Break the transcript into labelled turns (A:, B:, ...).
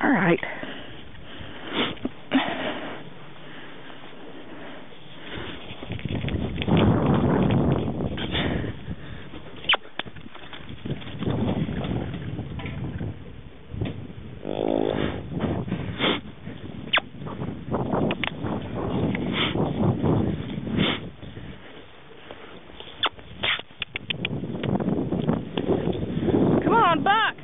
A: All right. Come on, back.